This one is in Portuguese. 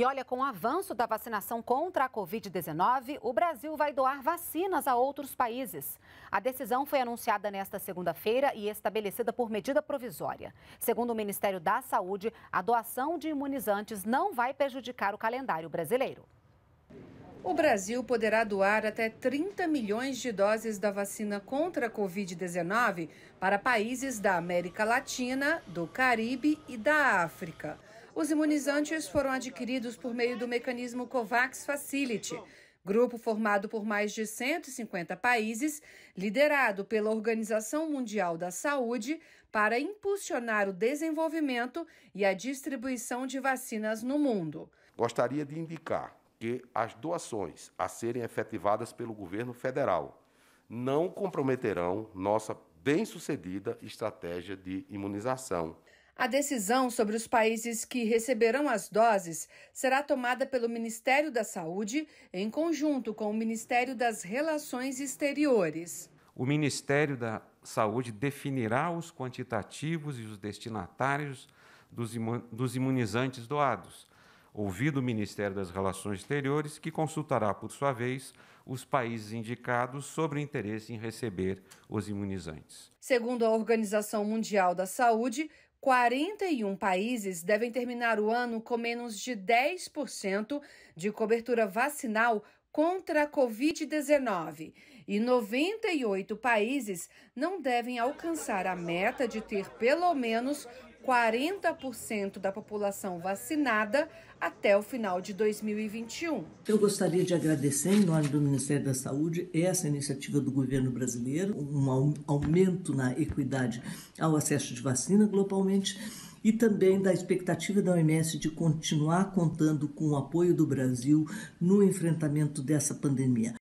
E olha, com o avanço da vacinação contra a Covid-19, o Brasil vai doar vacinas a outros países. A decisão foi anunciada nesta segunda-feira e estabelecida por medida provisória. Segundo o Ministério da Saúde, a doação de imunizantes não vai prejudicar o calendário brasileiro. O Brasil poderá doar até 30 milhões de doses da vacina contra a Covid-19 para países da América Latina, do Caribe e da África. Os imunizantes foram adquiridos por meio do mecanismo COVAX Facility, grupo formado por mais de 150 países, liderado pela Organização Mundial da Saúde, para impulsionar o desenvolvimento e a distribuição de vacinas no mundo. Gostaria de indicar que as doações a serem efetivadas pelo governo federal não comprometerão nossa bem-sucedida estratégia de imunização a decisão sobre os países que receberão as doses será tomada pelo Ministério da Saúde em conjunto com o Ministério das Relações Exteriores. O Ministério da Saúde definirá os quantitativos e os destinatários dos imunizantes doados, ouvido o Ministério das Relações Exteriores, que consultará, por sua vez, os países indicados sobre o interesse em receber os imunizantes. Segundo a Organização Mundial da Saúde, 41 países devem terminar o ano com menos de 10% de cobertura vacinal contra a Covid-19 e 98 países não devem alcançar a meta de ter pelo menos 40% da população vacinada até o final de 2021. Eu gostaria de agradecer, em nome do Ministério da Saúde, essa iniciativa do governo brasileiro, um aumento na equidade ao acesso de vacina globalmente e também da expectativa da OMS de continuar contando com o apoio do Brasil no enfrentamento dessa pandemia.